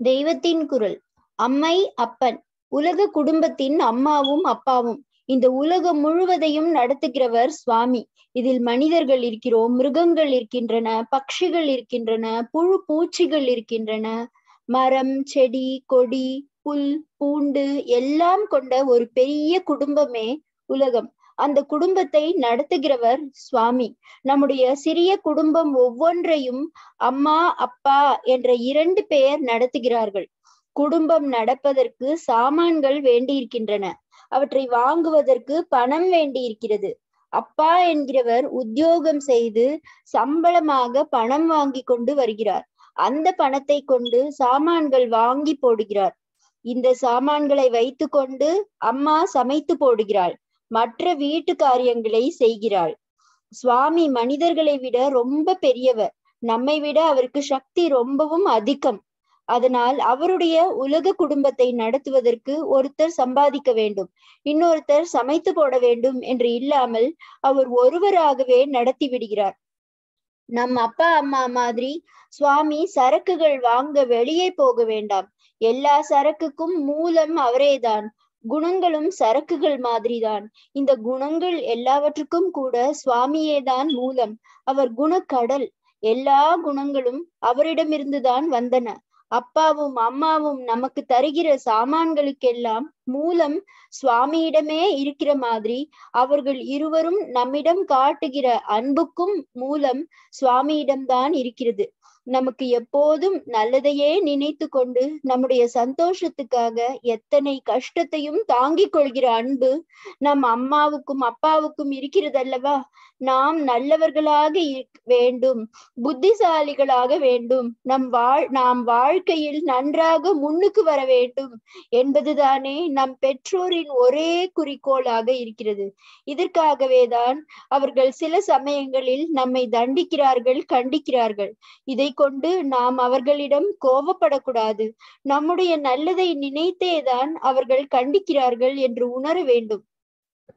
தெய்வத்தின் குரல். அம்மை அப்பன். உலக குடும்பத்தின் அம்மாவும் அப்பாவும். இந்த உலகம் முழுவதையும் நடத்துகிறவர் சுவாமி. இதில் மனிதர்கள் இருக்கிறோம் மிருகங்கள் இருக்கின்றன பட்சிகள் இருக்கின்றன புழு பூச்சிகள் இருக்கின்றன. மரம் செடி கொடி புல் பூண்டு எல்லாம் கொண்ட ஒரு பெரிய குடும்பமே உலகம். அந்த குடும்பத்தை நடத்துகிறவர் சுவாமி. நம்முடைய சிறிய குடும்பம் ஒவ்வொன்றையும் அம்மா அப்பா என்ற இரண்டு பெயர் நடத்துகிறார்கள். குடும்பம் நடப்பதற்கு சாமான்கள் வேண்டியிருக்கின்றன. அவற்றை வாங்குவதற்கு பணம் வேண்டியிருக்கிறது. அப்பா என்கிறவர் உத்தியோகம் செய்து சம்பளமாக பணம் வாங்கி கொண்டு வருகிறார். அந்த பணத்தை கொண்டு சாமான்கள் வாங்கி போடுகிறார். இந்த சாமான்களை வைத்து கொண்டு அம்மா சமைத்து போடுகிறாள். மற்ற வீட்டு காரியங்களை செய்கிறாள். சுவாமி மனிதர்களை விட ரொம்ப பெரியவர். நம்மை விட அவருக்கு சக்தி ரொம்பவும் அதிகம். அதனால் அவருடைய உலக குடும்பத்தை நடத்துவதற்கு ஒருத்தர் சம்பாதிக்க வேண்டும். இன்னொருத்தர் சமைத்து போட வேண்டும் என்று இல்லாமல் அவர் ஒருவராகவே நடத்தி விடுகிறார். நம் அப்பா அம்மா மாதிரி சுவாமி சரக்குகள் வாங்க வெளியே போக வேண்டாம். எல்லா சரக்குக்கும் மூலம் அவரேதான். குணங்களும் சரக்குகள் மாதிரிதான். இந்த குணங்கள் எல்லாவற்றுக்கும் கூட சுவாமியேதான் மூலம். அவர் குணக்கடல் எல்லா குணங்களும் அவரிடமிருந்துதான் வந்தன. அப்பாவும் அம்மாவும் நமக்கு தருகிற சாமான்களுக்கெல்லாம் மூலம் சுவாமியிடமே இருக்கிற மாதிரி அவர்கள் இருவரும் நம்மிடம் காட்டுகிற அன்புக்கும் மூலம் சுவாமியிடம்தான் இருக்கிறது. நமக்கு எப்போதும் நல்லதையே நினைத்து கொண்டு நம்முடைய சந்தோஷத்துக்காக எத்தனை கஷ்டத்தையும் தாங்கிக் கொள்கிற அன்பு நம் அம்மாவுக்கும் அப்பாவுக்கும் இருக்கிறதல்லவா? நாம் நல்லவர்களாக வேண்டும் புத்திசாலிகளாக வேண்டும். நம் வாழ் நாம் வாழ்க்கையில் நன்றாக முன்னுக்கு வர வேண்டும் என்பதுதானே நம் பெற்றோரின் ஒரே குறிக்கோளாக இருக்கிறது. இதற்காகவேதான் அவர்கள் சில சமயங்களில் நம்மை தண்டிக்கிறார்கள் கண்டிக்கிறார்கள். இதை கொண்டு நாம் அவர்களிடம் கோபப்படக்கூடாது நம்முடைய நல்லதை நினைத்தேதான் அவர்கள் கண்டிக்கிறார்கள் என்று உணர வேண்டும்.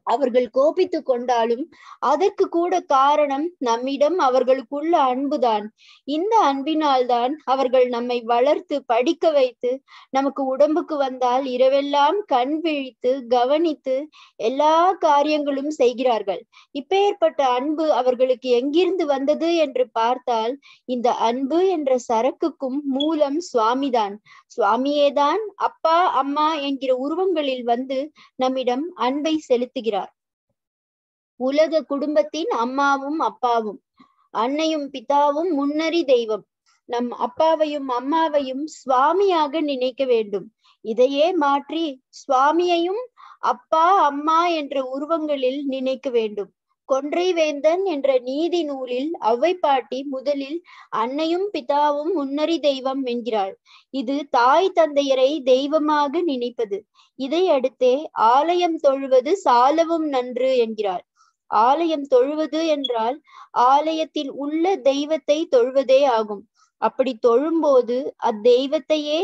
அவர்கள் கோபித்து கொண்டாலும் அதற்கு கூட காரணம் நம்மிடம் அவர்களுக்குள்ள அன்புதான். இந்த அன்பினால் தான் அவர்கள் நம்மை வளர்த்து படிக்க வைத்து நமக்கு உடம்புக்கு வந்தால் இரவெல்லாம் கண் விழித்து கவனித்து எல்லா காரியங்களும் செய்கிறார்கள். இப்பேற்பட்ட அன்பு அவர்களுக்கு எங்கிருந்து வந்தது என்று பார்த்தால் இந்த அன்பு என்ற சரக்குக்கும் மூலம் சுவாமிதான். சுவாமியேதான் அப்பா அம்மா என்கிற உருவங்களில் வந்து நம்மிடம் அன்பை செலுத்துகிறார் உலக குடும்பத்தின் அம்மாவும் அப்பாவும் அன்னையும் பிதாவும் முன்னறி தெய்வம். நம் அப்பாவையும் அம்மாவையும் சுவாமியாக நினைக்க வேண்டும். இதையே மாற்றி சுவாமியையும் அப்பா அம்மா என்ற உருவங்களில் நினைக்க வேண்டும். கொன்றை வேந்தன் என்ற நீதி நூலில் அவ்வை பாட்டி முதலில் அன்னையும் பிதாவும் முன்னறி தெய்வம் என்கிறாள். இது தாய் தந்தையரை தெய்வமாக நினைப்பது. இதை அடுத்தே ஆலயம் தொழுவது சாலவும் நன்று என்கிறாள். ஆலயம் தொழுவது என்றால் ஆலயத்தில் உள்ள தெய்வத்தை தொழுவதே ஆகும். அப்படி தொழும்போது அத்தெய்வத்தையே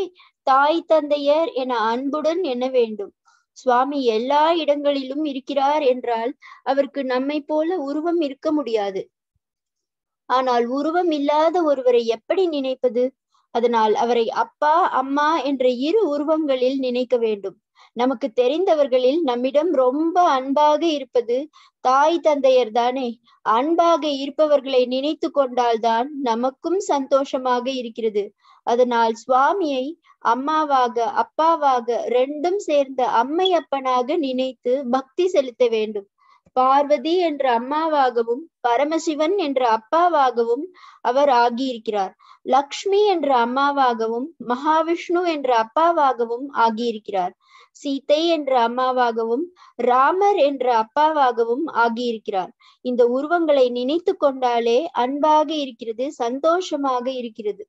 தாய் தந்தையர் என அன்புடன் எண்ண வேண்டும். சுவாமி எல்லா இடங்களிலும் இருக்கிறார் என்றால் அவருக்கு நம்மை போல உருவம் இருக்க முடியாது. ஆனால் உருவம் இல்லாத ஒருவரை எப்படி நினைப்பது? அதனால் அவரை அப்பா அம்மா என்ற இரு உருவங்களில் நினைக்க வேண்டும். நமக்கு தெரிந்தவர்களில் நம்மிடம் ரொம்ப அன்பாக இருப்பது தாய் தந்தையர் தானே. அன்பாக இருப்பவர்களை நினைத்து கொண்டால்தான் நமக்கும் சந்தோஷமாக இருக்கிறது. அதனால் சுவாமியை அம்மாவாக அப்பாவாக ரெண்டும் சேர்ந்த அம்மை அப்பனாக நினைத்து பக்தி செலுத்த வேண்டும். பார்வதி என்ற அம்மாவாகவும் பரமசிவன் என்ற அப்பாவாகவும் அவர் ஆகியிருக்கிறார். லக்ஷ்மி என்ற அம்மாவாகவும் மகாவிஷ்ணு என்ற அப்பாவாகவும் ஆகியிருக்கிறார். சீதை என்ற அம்மாவாகவும் ராமர் என்ற அப்பாவாகவும் ஆகியிருக்கிறார். இந்த உருவங்களை நினைத்து கொண்டாலே அன்பாக இருக்கிறது சந்தோஷமாக இருக்கிறது.